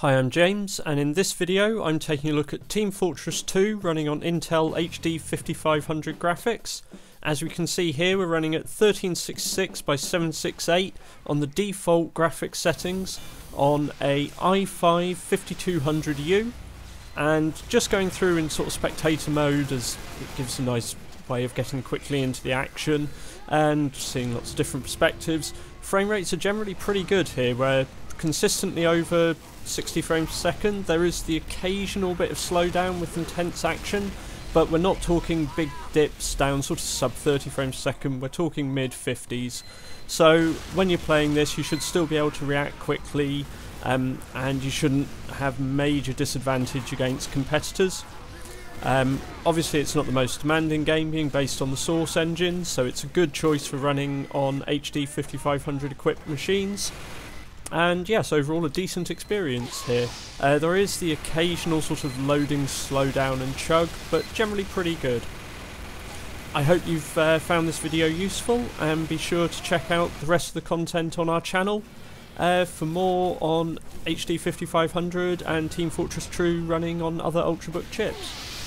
Hi, I'm James, and in this video I'm taking a look at Team Fortress 2 running on Intel HD 5500 graphics. As we can see here, we're running at 1366 by 768 on the default graphics settings on a i5 5200U, and just going through in sort of spectator mode as it gives a nice way of getting quickly into the action and seeing lots of different perspectives. Frame rates are generally pretty good here, where consistently over 60 frames per second. There is the occasional bit of slowdown with intense action, but we're not talking big dips down sort of sub 30 frames per second, we're talking mid 50s. So when you're playing this, you should still be able to react quickly, um, and you shouldn't have major disadvantage against competitors. Um, obviously, it's not the most demanding game, being based on the Source engine, so it's a good choice for running on HD 5500 equipped machines and yes, overall a decent experience here. Uh, there is the occasional sort of loading slowdown and chug, but generally pretty good. I hope you've uh, found this video useful, and be sure to check out the rest of the content on our channel uh, for more on HD 5500 and Team Fortress 2 running on other Ultrabook chips.